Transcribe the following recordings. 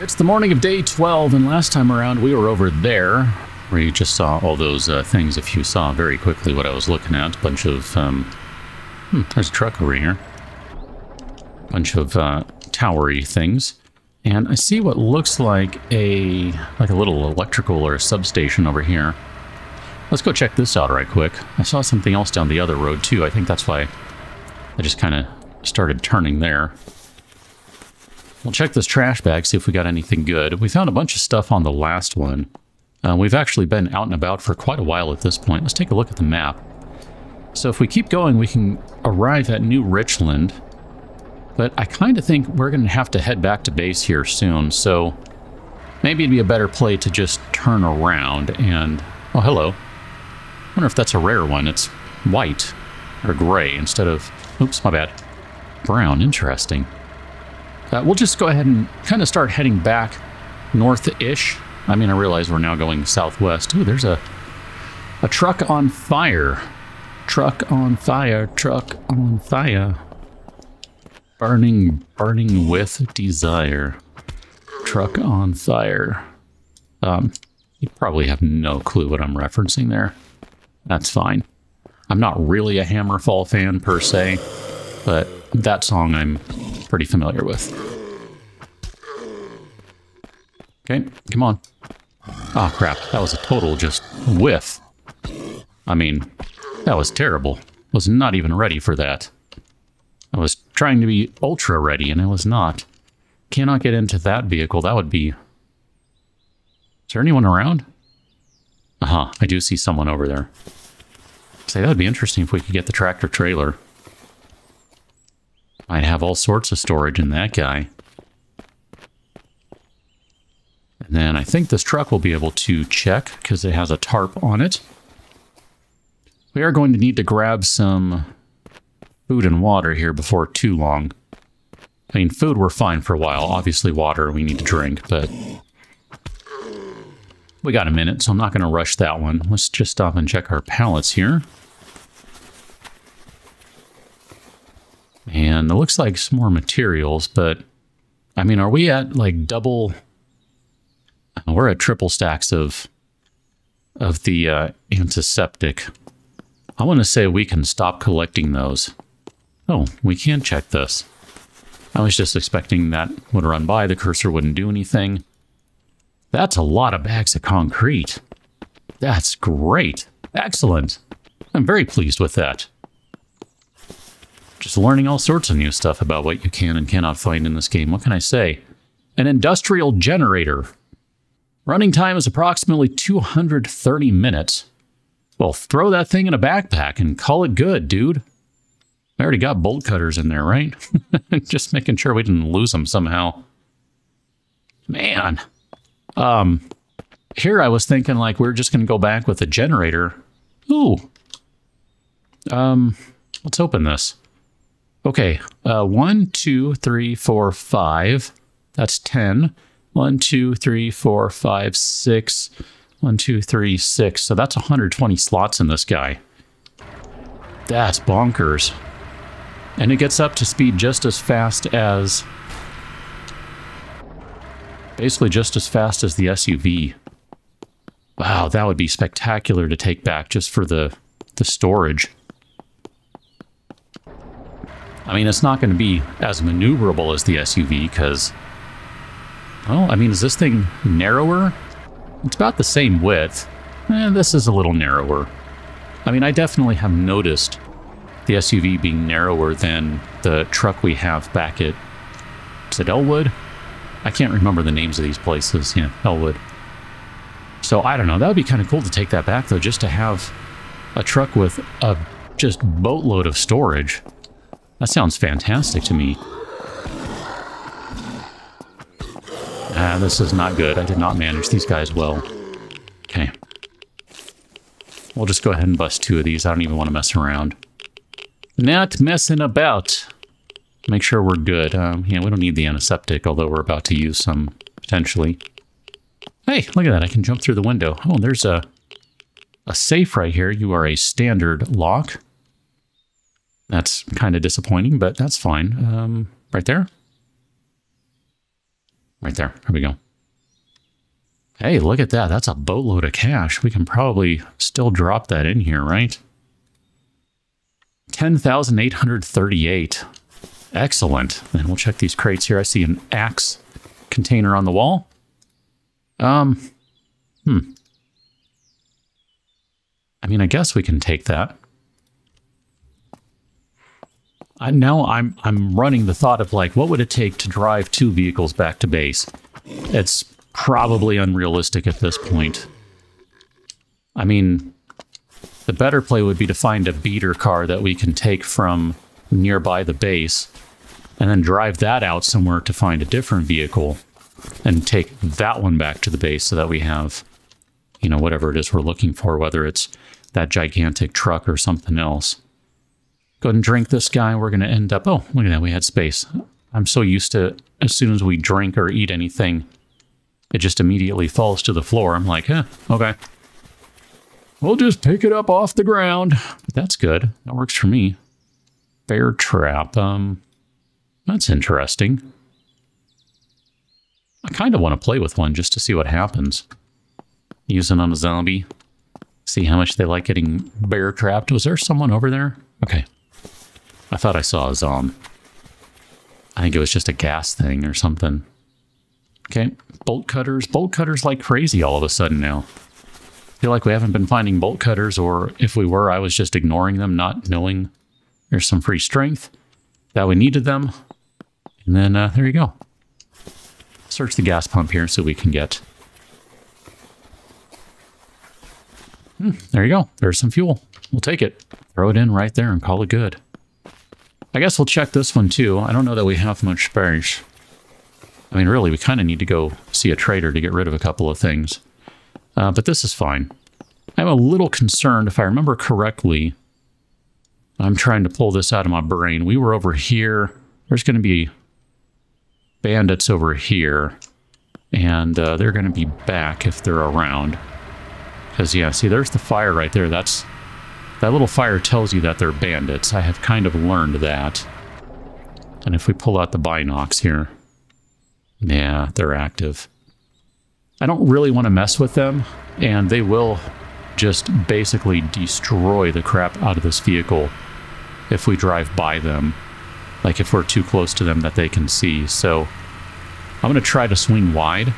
It's the morning of day 12, and last time around we were over there, where you just saw all those uh, things. If you saw very quickly what I was looking at, bunch of, um, hmm, there's a truck over here. Bunch of uh, towery things. And I see what looks like a, like a little electrical or substation over here. Let's go check this out right quick. I saw something else down the other road too. I think that's why I just kind of started turning there. We'll check this trash bag, see if we got anything good. We found a bunch of stuff on the last one. Uh, we've actually been out and about for quite a while at this point. Let's take a look at the map. So if we keep going, we can arrive at New Richland. But I kind of think we're going to have to head back to base here soon, so maybe it'd be a better play to just turn around and... Oh, hello. I wonder if that's a rare one. It's white or gray instead of... Oops, my bad. Brown, interesting. Uh, we'll just go ahead and kind of start heading back north-ish. I mean, I realize we're now going southwest. Ooh, there's a a truck on fire. Truck on fire, truck on fire. Burning, burning with desire. Truck on fire. Um, you probably have no clue what I'm referencing there. That's fine. I'm not really a Hammerfall fan per se, but that song I'm pretty familiar with. Okay, come on. Oh crap, that was a total just whiff. I mean, that was terrible. Was not even ready for that. I was trying to be ultra ready and I was not. Cannot get into that vehicle. That would be... Is there anyone around? Uh-huh, I do see someone over there. Say, that would be interesting if we could get the tractor trailer. I'd have all sorts of storage in that guy. And then I think this truck will be able to check because it has a tarp on it. We are going to need to grab some food and water here before too long. I mean, food we're fine for a while. Obviously water we need to drink, but we got a minute, so I'm not going to rush that one. Let's just stop and check our pallets here. And it looks like some more materials, but I mean, are we at like double? We're at triple stacks of of the uh, antiseptic. I want to say we can stop collecting those. Oh, we can check this. I was just expecting that would run by, the cursor wouldn't do anything. That's a lot of bags of concrete. That's great. Excellent. I'm very pleased with that. Just learning all sorts of new stuff about what you can and cannot find in this game. What can I say? An industrial generator. Running time is approximately 230 minutes. Well, throw that thing in a backpack and call it good, dude. I already got bolt cutters in there, right? Just making sure we didn't lose them somehow. Man. Um, here I was thinking like we're just going to go back with a generator. Ooh. Um, let's open this. Okay, uh, one, two, three, four, five. That's 10. One, two, three, four, five, six. One, two, three, six. So that's 120 slots in this guy. That's bonkers. And it gets up to speed just as fast as... Basically just as fast as the SUV. Wow, that would be spectacular to take back just for the, the storage. I mean, it's not going to be as maneuverable as the SUV because, well, I mean, is this thing narrower? It's about the same width. Eh, this is a little narrower. I mean, I definitely have noticed the SUV being narrower than the truck we have back at, is it Elwood? I can't remember the names of these places. Yeah, Elwood. So I don't know. That would be kind of cool to take that back, though, just to have a truck with a just boatload of storage. That sounds fantastic to me. Ah, this is not good. I did not manage these guys well. Okay. We'll just go ahead and bust two of these. I don't even want to mess around. Not messing about. Make sure we're good. Um, yeah, we don't need the antiseptic, although we're about to use some, potentially. Hey, look at that. I can jump through the window. Oh, there's a, a safe right here. You are a standard lock. That's kind of disappointing, but that's fine. Um, right there. Right there. Here we go. Hey, look at that. That's a boatload of cash. We can probably still drop that in here, right? 10,838. Excellent. And we'll check these crates here. I see an axe container on the wall. Um, hmm. I mean, I guess we can take that. I, now I'm I'm running the thought of like, what would it take to drive two vehicles back to base? It's probably unrealistic at this point. I mean, the better play would be to find a beater car that we can take from nearby the base and then drive that out somewhere to find a different vehicle and take that one back to the base so that we have, you know, whatever it is we're looking for, whether it's that gigantic truck or something else. Go ahead and drink this guy. We're going to end up, oh, look at that. We had space. I'm so used to as soon as we drink or eat anything, it just immediately falls to the floor. I'm like, eh, okay. We'll just pick it up off the ground. But that's good. That works for me. Bear trap. Um, that's interesting. I kind of want to play with one just to see what happens. Use it on a zombie. See how much they like getting bear trapped. Was there someone over there? Okay. I thought I saw a zom. I think it was just a gas thing or something. Okay, bolt cutters. Bolt cutters like crazy all of a sudden now. feel like we haven't been finding bolt cutters, or if we were, I was just ignoring them, not knowing there's some free strength, that we needed them. And then uh, there you go. Search the gas pump here so we can get... Hmm, there you go. There's some fuel. We'll take it. Throw it in right there and call it good. I guess we'll check this one too. I don't know that we have much space. I mean, really, we kind of need to go see a trader to get rid of a couple of things. Uh, but this is fine. I'm a little concerned, if I remember correctly, I'm trying to pull this out of my brain. We were over here. There's going to be bandits over here. And uh, they're going to be back if they're around. Because, yeah, see, there's the fire right there. That's That little fire tells you that they're bandits. I have kind of learned that. And if we pull out the binocs here, yeah, they're active. I don't really want to mess with them, and they will just basically destroy the crap out of this vehicle if we drive by them. Like if we're too close to them that they can see. So I'm going to try to swing wide.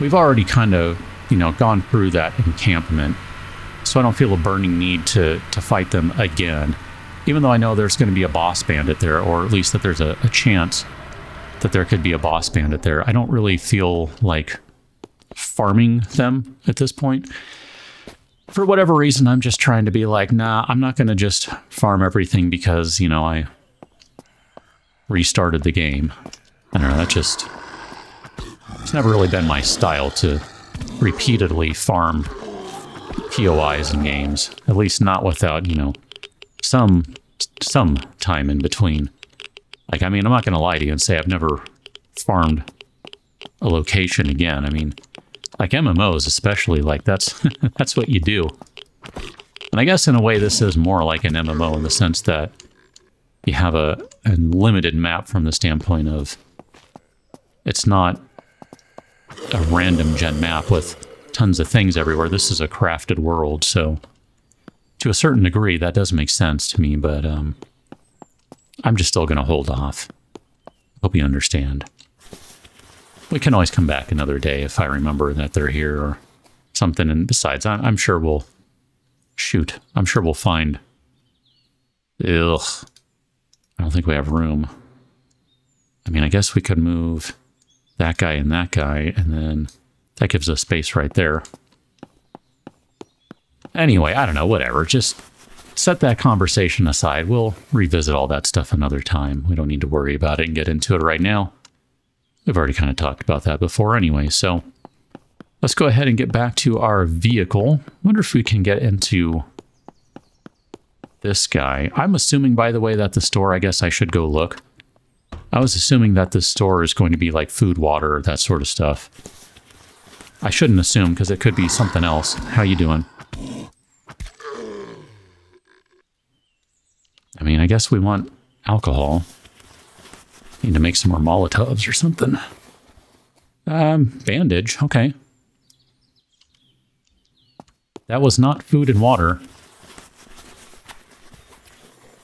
We've already kind of, you know, gone through that encampment. So I don't feel a burning need to, to fight them again. Even though I know there's going to be a boss bandit there, or at least that there's a, a chance that there could be a boss bandit there. I don't really feel like farming them at this point. For whatever reason, I'm just trying to be like, nah, I'm not going to just farm everything because, you know, I restarted the game. I don't know, that just... It's never really been my style to repeatedly farm POIs in games. At least not without, you know, some some time in between. Like, I mean, I'm not going to lie to you and say I've never farmed a location again. I mean, like MMOs especially, like that's that's what you do. And I guess in a way this is more like an MMO in the sense that you have a, a limited map from the standpoint of it's not a random gen map with tons of things everywhere. This is a crafted world, so to a certain degree that does make sense to me, but um, I'm just still going to hold off. Hope you understand. We can always come back another day if I remember that they're here or something. And besides, I'm sure we'll... Shoot. I'm sure we'll find... Ugh. I don't think we have room. I mean, I guess we could move that guy and that guy, and then that gives us space right there. Anyway, I don't know, whatever. Just set that conversation aside. We'll revisit all that stuff another time. We don't need to worry about it and get into it right now. We've already kind of talked about that before anyway, so let's go ahead and get back to our vehicle. wonder if we can get into this guy. I'm assuming, by the way, that the store, I guess I should go look. I was assuming that the store is going to be like food, water, that sort of stuff. I shouldn't assume because it could be something else. How you doing? I mean, I guess we want alcohol. Need to make some more Molotovs or something. Um, bandage. Okay. That was not food and water.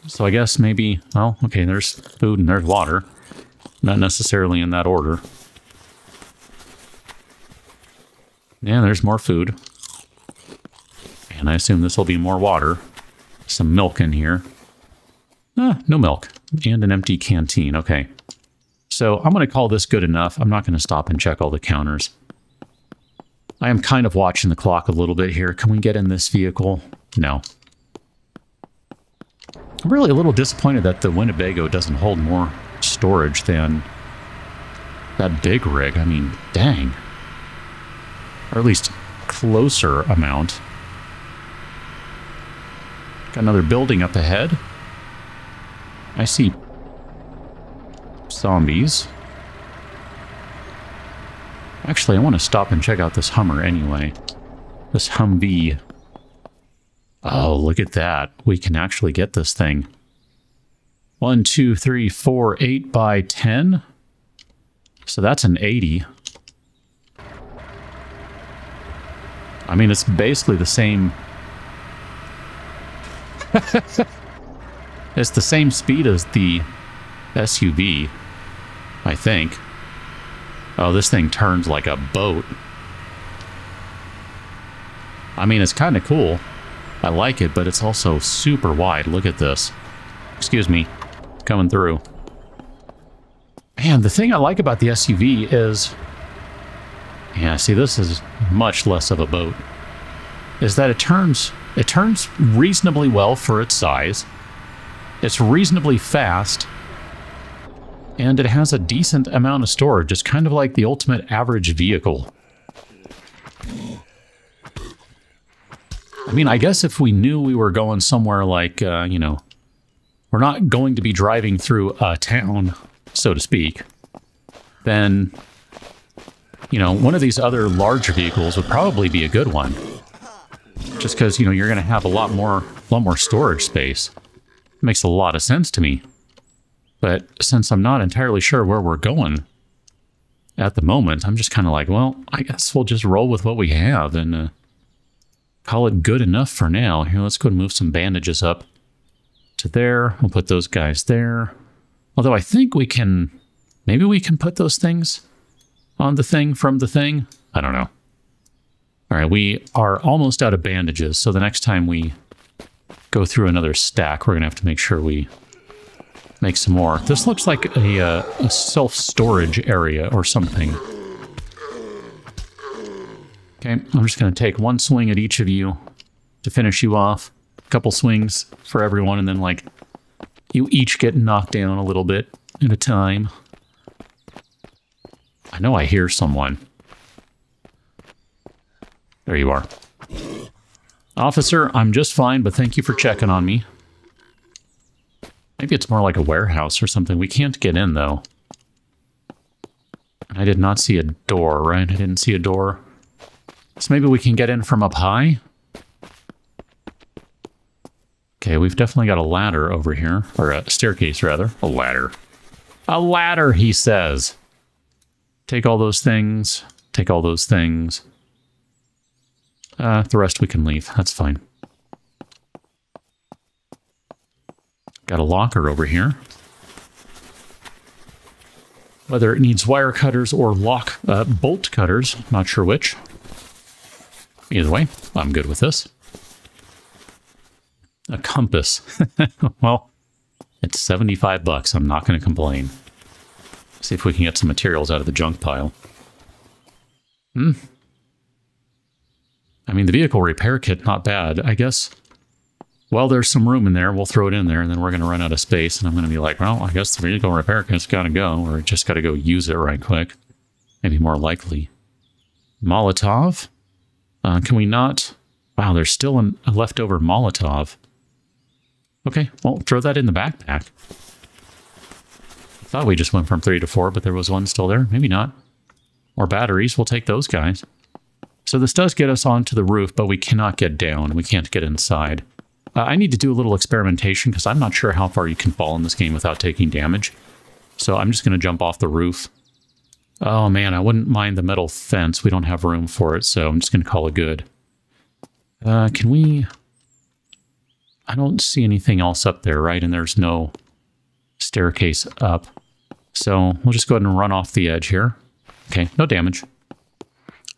So I guess maybe, well, okay, there's food and there's water. Not necessarily in that order. Yeah, there's more food. And I assume this will be more water. Some milk in here. Ah, no milk. And an empty canteen. Okay. So I'm going to call this good enough. I'm not going to stop and check all the counters. I am kind of watching the clock a little bit here. Can we get in this vehicle? No. I'm really a little disappointed that the Winnebago doesn't hold more storage than that big rig. I mean, dang. Or at least closer amount. Got another building up ahead. I see zombies. Actually, I want to stop and check out this Hummer anyway. This Humvee. Oh, look at that. We can actually get this thing. One, two, three, four, eight by 10. So that's an 80. I mean, it's basically the same... it's the same speed as the SUV, I think. Oh, this thing turns like a boat. I mean, it's kind of cool. I like it, but it's also super wide. Look at this. Excuse me. Coming through. Man, the thing I like about the SUV is... Yeah, see, this is much less of a boat. Is that it turns... It turns reasonably well for its size. It's reasonably fast. And it has a decent amount of storage. It's kind of like the ultimate average vehicle. I mean, I guess if we knew we were going somewhere like, uh, you know, we're not going to be driving through a town, so to speak, then, you know, one of these other larger vehicles would probably be a good one. Just because, you know, you're going to have a lot more, a lot more storage space. It makes a lot of sense to me. But since I'm not entirely sure where we're going at the moment, I'm just kind of like, well, I guess we'll just roll with what we have and uh, call it good enough for now. Here, let's go and move some bandages up to there. We'll put those guys there. Although I think we can, maybe we can put those things on the thing from the thing. I don't know. All right, we are almost out of bandages. So the next time we go through another stack, we're going to have to make sure we make some more. This looks like a, uh, a self-storage area or something. Okay, I'm just going to take one swing at each of you to finish you off. A couple swings for everyone, and then, like, you each get knocked down a little bit at a time. I know I hear someone. There you are. Officer, I'm just fine, but thank you for checking on me. Maybe it's more like a warehouse or something. We can't get in, though. I did not see a door, right? I didn't see a door. So maybe we can get in from up high? Okay, we've definitely got a ladder over here. Or a staircase, rather. A ladder. A ladder, he says. Take all those things. Take all those things. Uh, the rest we can leave. That's fine. Got a locker over here. Whether it needs wire cutters or lock uh, bolt cutters, not sure which. Either way, I'm good with this. A compass. well, it's 75 bucks. I'm not going to complain. See if we can get some materials out of the junk pile. Hmm. I mean, the vehicle repair kit, not bad. I guess, well, there's some room in there. We'll throw it in there, and then we're going to run out of space. And I'm going to be like, well, I guess the vehicle repair kit's got to go, or just got to go use it right quick. Maybe more likely. Molotov? Uh, can we not? Wow, there's still an, a leftover Molotov. Okay, well, throw that in the backpack. Thought we just went from three to four, but there was one still there. Maybe not. More batteries. We'll take those guys. So this does get us onto the roof, but we cannot get down. We can't get inside. Uh, I need to do a little experimentation because I'm not sure how far you can fall in this game without taking damage. So I'm just going to jump off the roof. Oh man, I wouldn't mind the metal fence. We don't have room for it, so I'm just going to call it good. Uh, can we... I don't see anything else up there, right? And there's no staircase up. So we'll just go ahead and run off the edge here. Okay, no damage.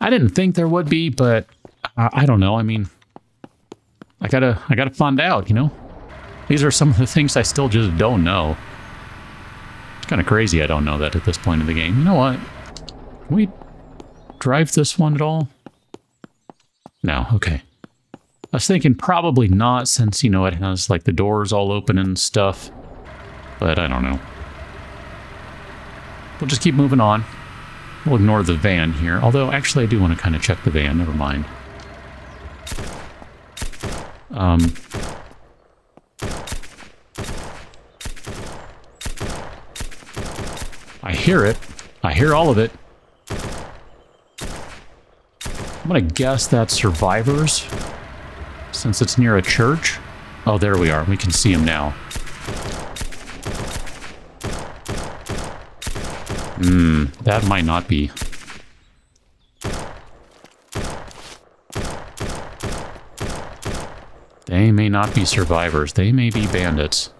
I didn't think there would be, but I, I don't know. I mean, I gotta, I gotta find out, you know? These are some of the things I still just don't know. It's kind of crazy I don't know that at this point in the game. You know what? Can we drive this one at all? No, okay. I was thinking probably not since, you know, it has like the doors all open and stuff. But I don't know. We'll just keep moving on. We'll ignore the van here. Although, actually, I do want to kind of check the van. Never mind. Um... I hear it. I hear all of it. I'm gonna guess that's survivors. Since it's near a church. Oh, there we are. We can see them now. Hmm, that might not be. They may not be survivors. They may be bandits.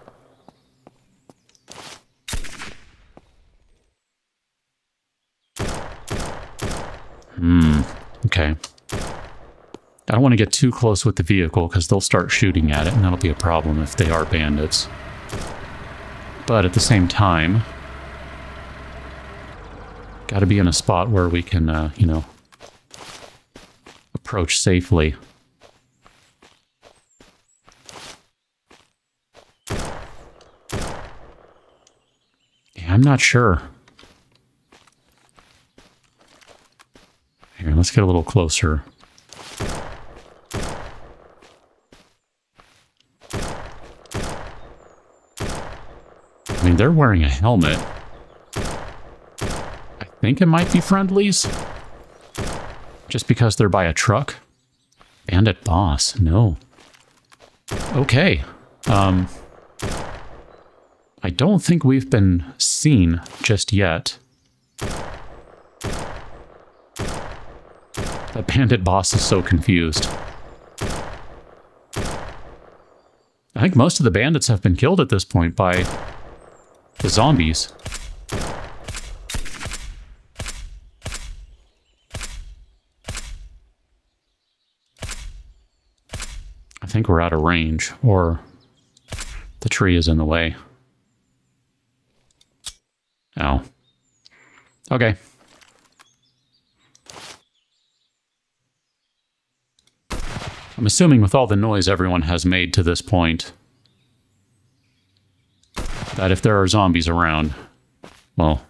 Hmm, okay. I don't want to get too close with the vehicle because they'll start shooting at it and that'll be a problem if they are bandits. But at the same time, Got to be in a spot where we can, uh, you know, approach safely. Yeah, I'm not sure. Here, let's get a little closer. I mean, they're wearing a helmet think it might be friendlies. Just because they're by a truck. Bandit boss, no. Okay. Um, I don't think we've been seen just yet. That bandit boss is so confused. I think most of the bandits have been killed at this point by the zombies. Think we're out of range, or the tree is in the way. Oh. Okay. I'm assuming with all the noise everyone has made to this point, that if there are zombies around, well,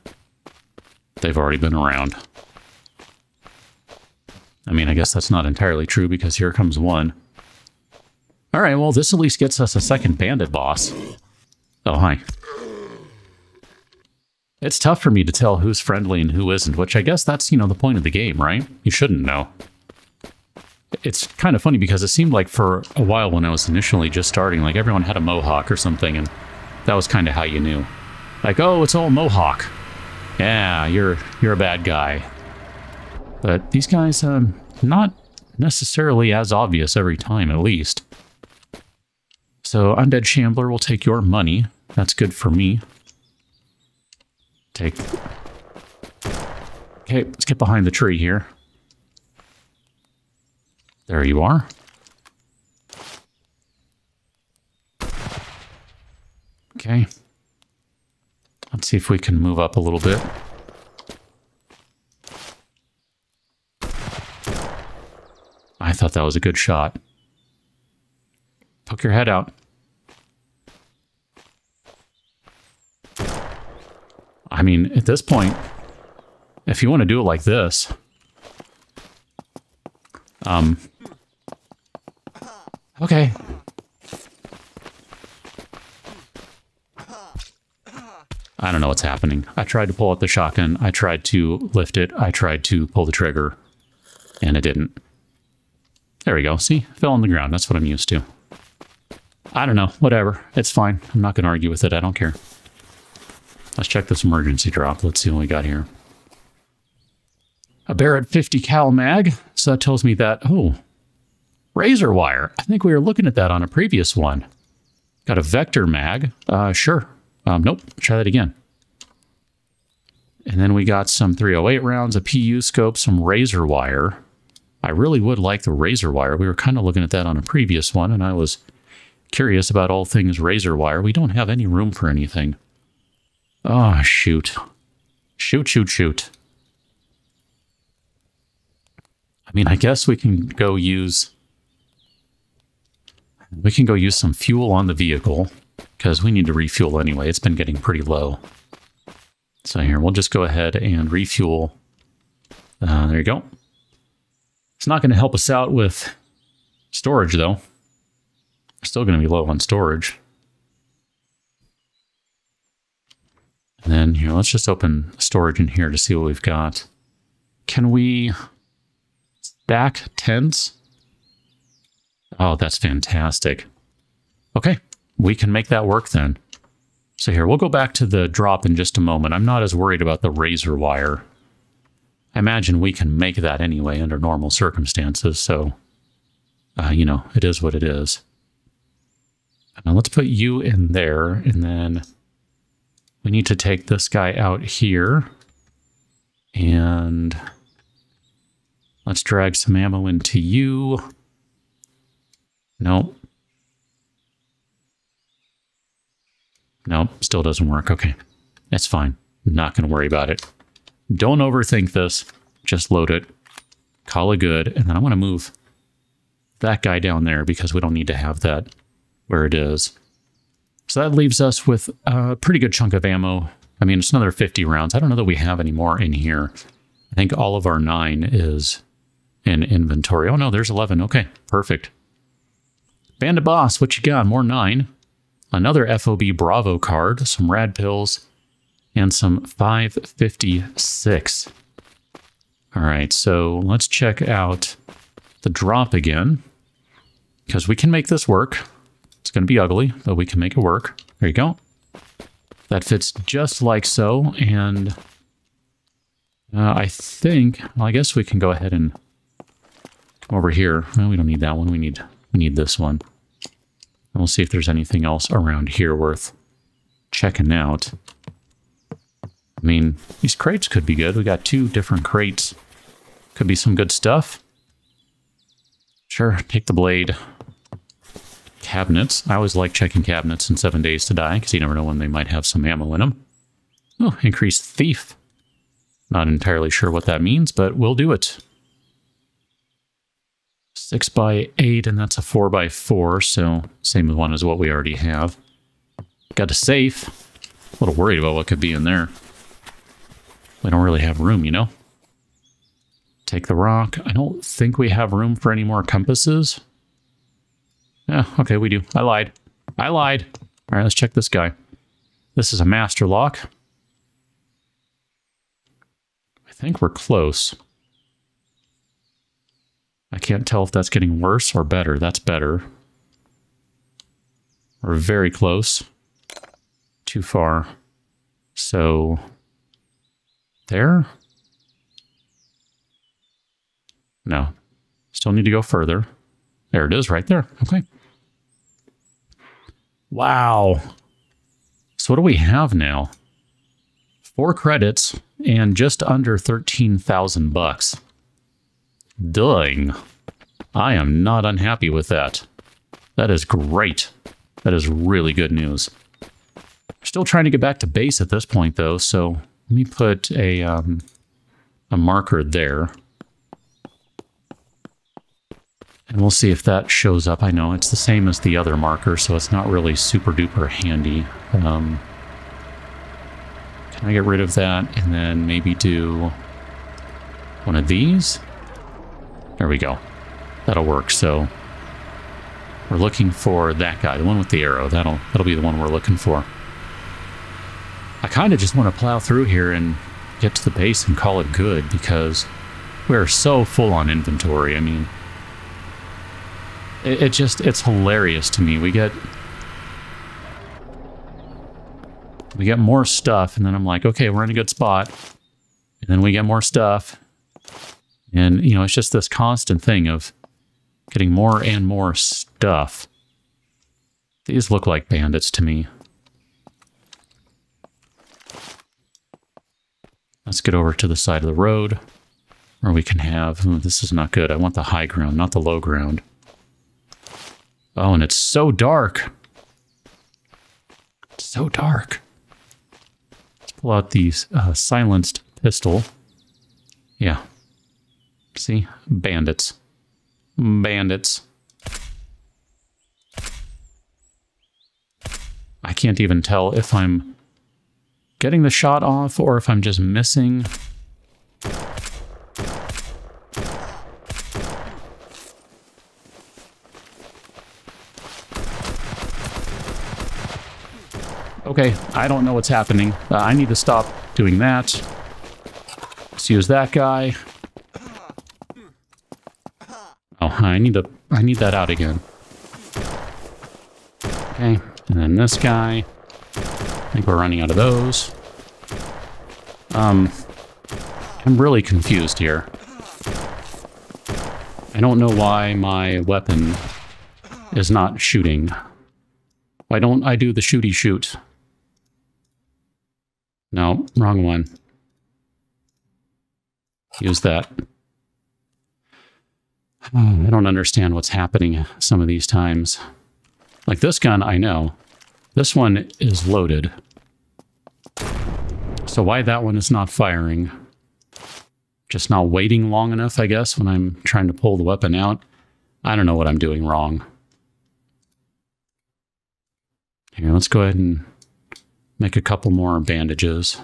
they've already been around. I mean, I guess that's not entirely true because here comes one. All right, well, this at least gets us a second bandit boss. Oh, hi. It's tough for me to tell who's friendly and who isn't, which I guess that's, you know, the point of the game, right? You shouldn't know. It's kind of funny because it seemed like for a while when I was initially just starting, like everyone had a mohawk or something, and that was kind of how you knew. Like, oh, it's all mohawk. Yeah, you're you're a bad guy. But these guys, um, not necessarily as obvious every time, at least. So Undead Shambler will take your money. That's good for me. Take... Okay, let's get behind the tree here. There you are. Okay. Let's see if we can move up a little bit. I thought that was a good shot. Poke your head out. I mean, at this point, if you want to do it like this, um, okay. I don't know what's happening. I tried to pull out the shotgun. I tried to lift it. I tried to pull the trigger, and it didn't. There we go. See? Fell on the ground. That's what I'm used to. I don't know. Whatever. It's fine. I'm not going to argue with it. I don't care. Let's check this emergency drop. Let's see what we got here. A Barrett 50 cal mag. So that tells me that, oh, razor wire. I think we were looking at that on a previous one. Got a vector mag. Uh, sure. Um, nope. Try that again. And then we got some 308 rounds, a PU scope, some razor wire. I really would like the razor wire. We were kind of looking at that on a previous one, and I was curious about all things razor wire. We don't have any room for anything. Oh, shoot. Shoot, shoot, shoot. I mean, I guess we can go use... We can go use some fuel on the vehicle, because we need to refuel anyway. It's been getting pretty low. So here, we'll just go ahead and refuel. Uh, there you go. It's not going to help us out with storage, though. We're still going to be low on storage. And then here, let's just open storage in here to see what we've got. Can we stack tents? Oh, that's fantastic. Okay, we can make that work then. So here, we'll go back to the drop in just a moment. I'm not as worried about the razor wire. I imagine we can make that anyway under normal circumstances, so, uh, you know, it is what it is. Now let's put you in there, and then we need to take this guy out here. And let's drag some ammo into you. Nope. No, still doesn't work. Okay, that's fine. not going to worry about it. Don't overthink this. Just load it. Call it good. And then I want to move that guy down there because we don't need to have that where it is. So that leaves us with a pretty good chunk of ammo. I mean, it's another 50 rounds. I don't know that we have any more in here. I think all of our nine is in inventory. Oh, no, there's 11. Okay, perfect. Bandit Boss, what you got? More nine another FOB Bravo card, some rad pills, and some 556. All right, so let's check out the drop again, because we can make this work. It's going to be ugly, but we can make it work. There you go. That fits just like so, and uh, I think, well, I guess we can go ahead and come over here. Well, we don't need that one. We need we need this one. And we'll see if there's anything else around here worth checking out. I mean, these crates could be good. We got two different crates. Could be some good stuff. Sure, take the blade. Cabinets. I always like checking cabinets in Seven Days to Die, because you never know when they might have some ammo in them. Oh, increased thief. Not entirely sure what that means, but we'll do it. Six by eight, and that's a four by four, so same as one as what we already have. Got a safe. A little worried about what could be in there. We don't really have room, you know? Take the rock. I don't think we have room for any more compasses. Yeah, okay, we do. I lied. I lied. All right, let's check this guy. This is a master lock. I think we're close. I can't tell if that's getting worse or better. That's better. We're very close. Too far. So, there? No. Still need to go further. There it is, right there. Okay. Wow. So what do we have now? Four credits and just under 13,000 bucks. Dang. I am not unhappy with that. That is great. That is really good news. Still trying to get back to base at this point, though, so let me put a, um, a marker there. And we'll see if that shows up. I know it's the same as the other marker, so it's not really super duper handy. Um, can I get rid of that and then maybe do one of these? There we go. That'll work. So we're looking for that guy, the one with the arrow. That'll that'll be the one we're looking for. I kind of just want to plow through here and get to the base and call it good because we're so full on inventory. I mean, it, it just, it's hilarious to me. We get, We get more stuff, and then I'm like, okay, we're in a good spot. And then we get more stuff. And, you know, it's just this constant thing of getting more and more stuff. These look like bandits to me. Let's get over to the side of the road where we can have... This is not good. I want the high ground, not the low ground. Oh, and it's so dark. It's so dark. Let's pull out the uh, silenced pistol. Yeah. See? Bandits. Bandits. I can't even tell if I'm getting the shot off or if I'm just missing. Okay, I don't know what's happening. Uh, I need to stop doing that. Let's use that guy. Oh, I need to I need that out again. Okay, and then this guy. I think we're running out of those. Um, I'm really confused here. I don't know why my weapon is not shooting. Why don't I do the shooty shoot? No, wrong one. Use that. I don't understand what's happening some of these times. Like this gun, I know. This one is loaded. So why that one is not firing? Just not waiting long enough, I guess, when I'm trying to pull the weapon out. I don't know what I'm doing wrong. Here, let's go ahead and make a couple more bandages.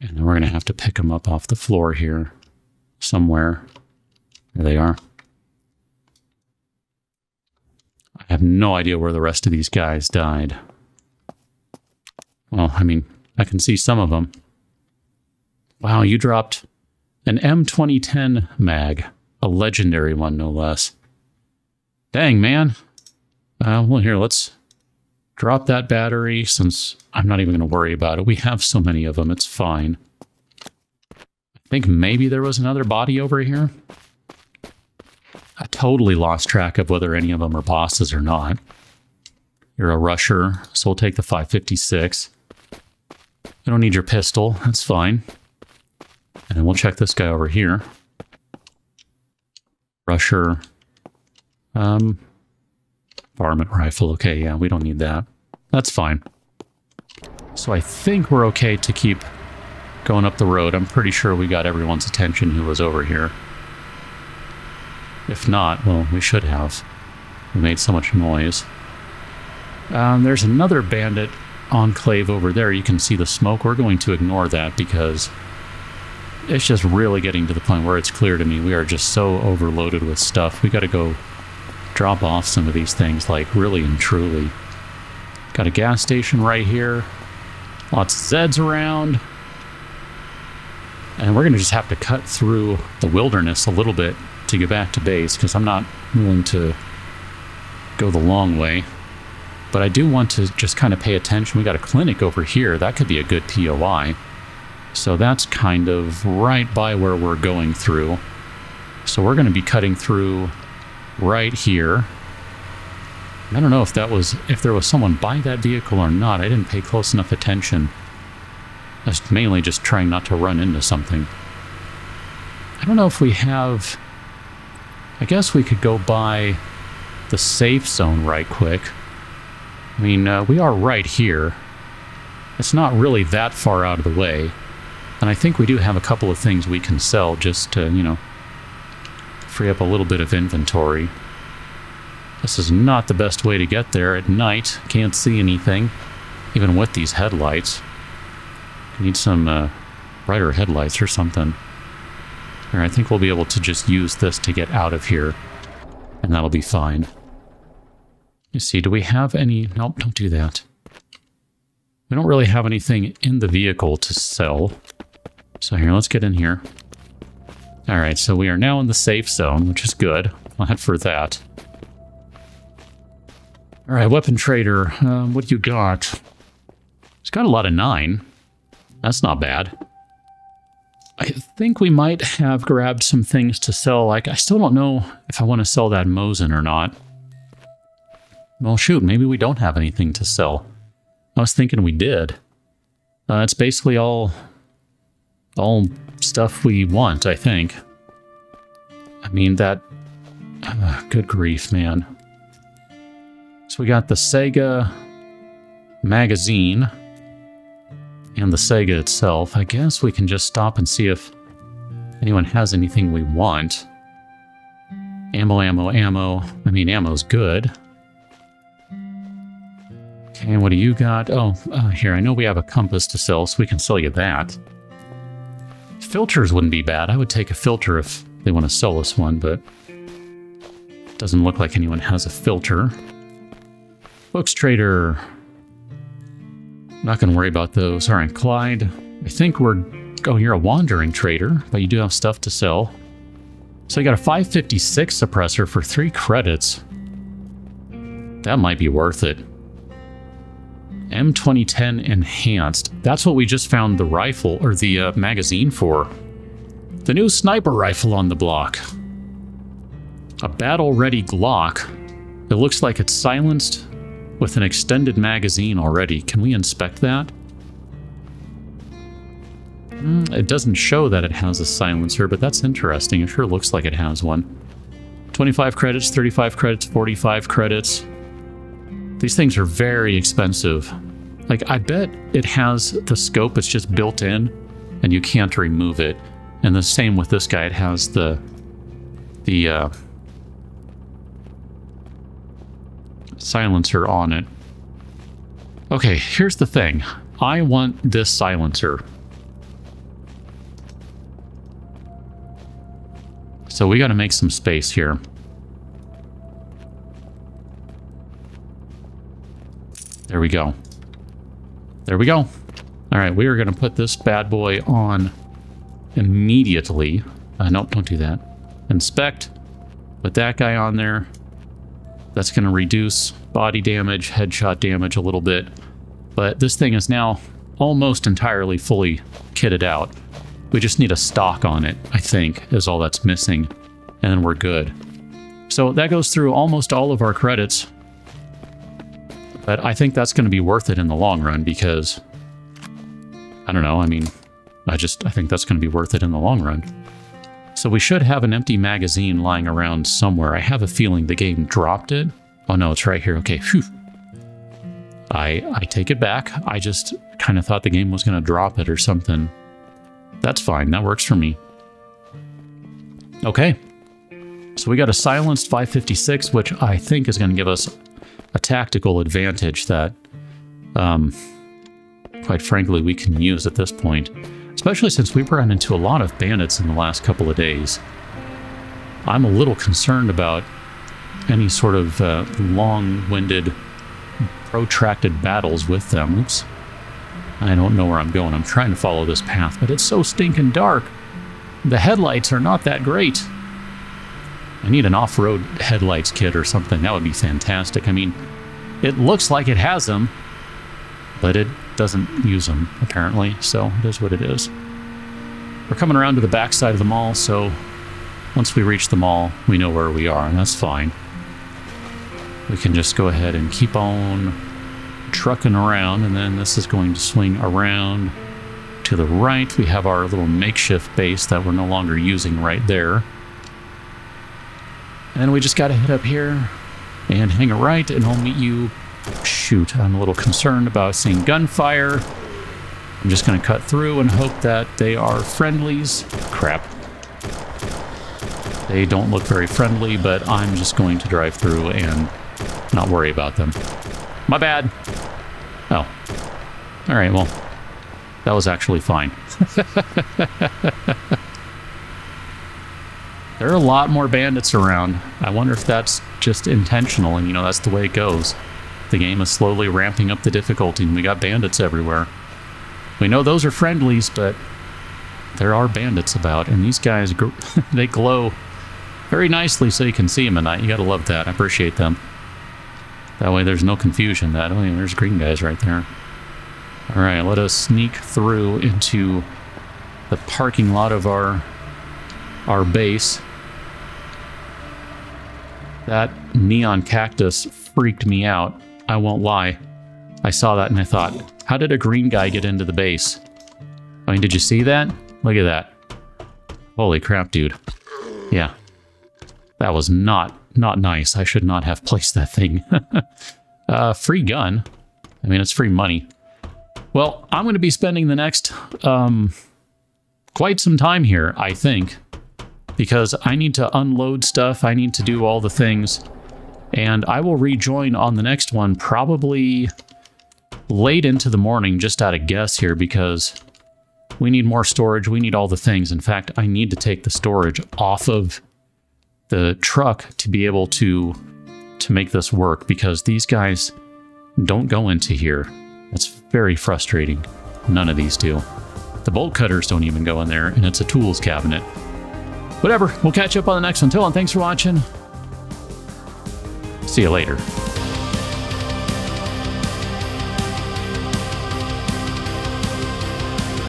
And then we're going to have to pick them up off the floor here somewhere. There they are. I have no idea where the rest of these guys died. Well, I mean, I can see some of them. Wow, you dropped an M2010 mag. A legendary one, no less. Dang, man. Uh, well, here, let's drop that battery since I'm not even going to worry about it. We have so many of them, it's fine. I think maybe there was another body over here. I totally lost track of whether any of them are bosses or not. You're a rusher, so we'll take the 556. I don't need your pistol, that's fine. And then we'll check this guy over here. Rusher. Um, varmint rifle, okay, yeah, we don't need that. That's fine. So I think we're okay to keep going up the road. I'm pretty sure we got everyone's attention who was over here. If not, well, we should have. We made so much noise. Um, there's another bandit enclave over there. You can see the smoke. We're going to ignore that because it's just really getting to the point where it's clear to me we are just so overloaded with stuff. We got to go drop off some of these things, like really and truly. Got a gas station right here. Lots of Zeds around. And we're going to just have to cut through the wilderness a little bit to get back to base because I'm not willing to go the long way. But I do want to just kind of pay attention. We got a clinic over here. That could be a good POI. So that's kind of right by where we're going through. So we're going to be cutting through right here. I don't know if that was if there was someone by that vehicle or not. I didn't pay close enough attention. I was mainly just trying not to run into something. I don't know if we have I guess we could go by the safe zone right quick. I mean, uh, we are right here. It's not really that far out of the way. And I think we do have a couple of things we can sell just to, you know, free up a little bit of inventory. This is not the best way to get there at night. Can't see anything, even with these headlights. Need some uh, brighter headlights or something. I think we'll be able to just use this to get out of here, and that'll be fine. You see, do we have any... Nope, don't do that. We don't really have anything in the vehicle to sell. So here, let's get in here. All right, so we are now in the safe zone, which is good. Glad for that. All right, weapon trader, um, what do you got? He's got a lot of nine. That's not bad. I think we might have grabbed some things to sell. Like, I still don't know if I want to sell that Mosin or not. Well, shoot, maybe we don't have anything to sell. I was thinking we did. Uh, it's basically all, all stuff we want, I think. I mean, that... Uh, good grief, man. So we got the Saiga magazine and the Saiga itself. I guess we can just stop and see if anyone has anything we want. Ammo, ammo, ammo. I mean, ammo's good. Okay, what do you got? Oh, uh, here, I know we have a compass to sell, so we can sell you that. Filters wouldn't be bad. I would take a filter if they want to sell us one, but it doesn't look like anyone has a filter. Books Trader. Not going to worry about those. All right, Clyde. I think we're... Oh, you're a wandering trader, but you do have stuff to sell. So you got a 556 suppressor for three credits. That might be worth it. M2010 Enhanced. That's what we just found the rifle, or the uh, magazine for. The new sniper rifle on the block. A battle-ready Glock. It looks like it's silenced with an extended magazine already. Can we inspect that? Mm, it doesn't show that it has a silencer, but that's interesting. It sure looks like it has one. 25 credits, 35 credits, 45 credits. These things are very expensive. Like, I bet it has the scope, it's just built in, and you can't remove it. And the same with this guy, it has the, the, uh, silencer on it. Okay, here's the thing. I want this silencer. So we got to make some space here. There we go. There we go. All right, we are going to put this bad boy on immediately. Uh, no, don't do that. Inspect. Put that guy on there. That's going to reduce body damage, headshot damage a little bit. But this thing is now almost entirely fully kitted out. We just need a stock on it, I think, is all that's missing. And then we're good. So that goes through almost all of our credits. But I think that's going to be worth it in the long run because... I don't know, I mean... I just, I think that's going to be worth it in the long run. So we should have an empty magazine lying around somewhere. I have a feeling the game dropped it. Oh no, it's right here. Okay, phew. I, I take it back. I just kind of thought the game was going to drop it or something. That's fine. That works for me. Okay. So we got a silenced 556, which I think is going to give us a tactical advantage that, um, quite frankly, we can use at this point especially since we've run into a lot of bandits in the last couple of days. I'm a little concerned about any sort of uh, long-winded, protracted battles with them. Oops. I don't know where I'm going. I'm trying to follow this path, but it's so stinking dark. The headlights are not that great. I need an off-road headlights kit or something. That would be fantastic. I mean, it looks like it has them, but it doesn't use them, apparently, so it is what it is. We're coming around to the back side of the mall, so once we reach the mall, we know where we are, and that's fine. We can just go ahead and keep on trucking around, and then this is going to swing around to the right. We have our little makeshift base that we're no longer using right there. And then we just got to head up here and hang a right, and I'll meet you Shoot, I'm a little concerned about seeing gunfire. I'm just going to cut through and hope that they are friendlies. Crap. They don't look very friendly, but I'm just going to drive through and not worry about them. My bad. Oh. All right, well, that was actually fine. there are a lot more bandits around. I wonder if that's just intentional and, you know, that's the way it goes. The game is slowly ramping up the difficulty, and we got bandits everywhere. We know those are friendlies, but there are bandits about, and these guys, they glow very nicely so you can see them at night. You gotta love that. I appreciate them. That way there's no confusion that, oh, there's green guys right there. All right, let us sneak through into the parking lot of our our base. That neon cactus freaked me out. I won't lie. I saw that and I thought, how did a green guy get into the base? I mean, did you see that? Look at that. Holy crap, dude. Yeah. That was not, not nice. I should not have placed that thing. uh, free gun. I mean, it's free money. Well, I'm going to be spending the next, um, quite some time here, I think, because I need to unload stuff. I need to do all the things. And I will rejoin on the next one probably late into the morning, just out of guess here, because we need more storage. We need all the things. In fact, I need to take the storage off of the truck to be able to to make this work because these guys don't go into here. That's very frustrating. None of these do. The bolt cutters don't even go in there, and it's a tools cabinet. Whatever, we'll catch up on the next one. Till then, thanks for watching. See you later.